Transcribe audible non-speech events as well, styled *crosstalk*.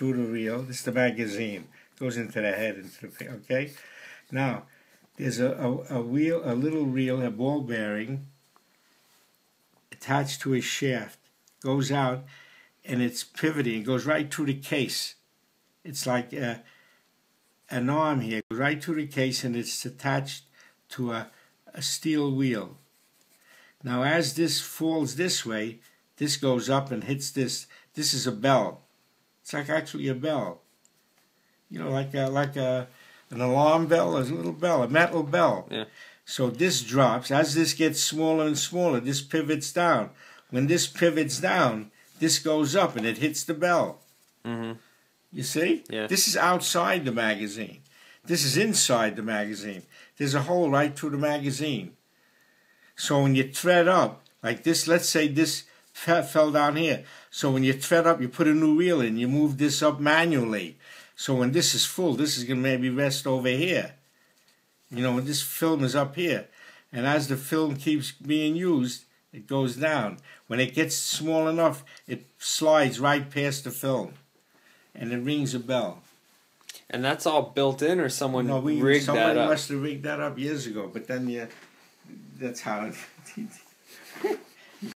through the reel. This is the magazine. Goes into the head, into the okay. Now, there's a, a, a wheel, a little reel, a ball bearing attached to a shaft. Goes out, and it's pivoting. It goes right through the case. It's like a, an arm here, right through the case, and it's attached to a, a steel wheel. Now, as this falls this way, this goes up and hits this. This is a bell. It's like actually a bell. You know, like a, like a an alarm bell, a little bell, a metal bell. Yeah. So this drops. As this gets smaller and smaller, this pivots down. When this pivots down, this goes up and it hits the bell. Mm-hmm. You see? Yeah. This is outside the magazine. This is inside the magazine. There's a hole right through the magazine. So when you thread up, like this, let's say this fell down here. So when you thread up, you put a new reel in, you move this up manually. So when this is full, this is going to maybe rest over here. You know, when this film is up here. And as the film keeps being used, it goes down. When it gets small enough, it slides right past the film. And it rings a bell. And that's all built in, or someone no, we, rigged somebody that up? must have rigged that up years ago. But then, yeah, that's how it. *laughs*